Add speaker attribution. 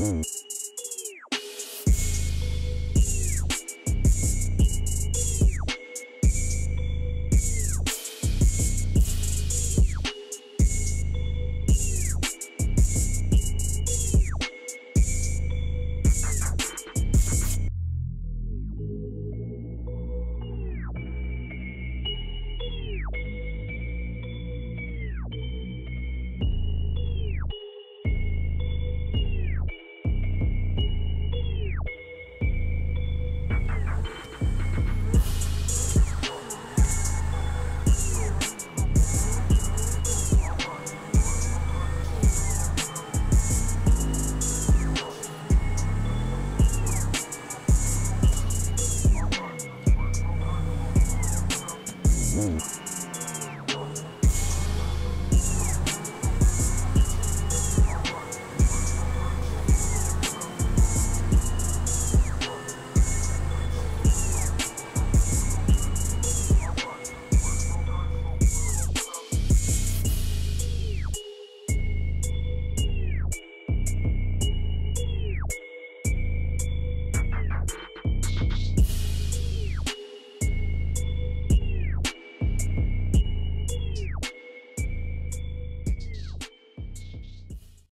Speaker 1: 嗯
Speaker 2: Mm.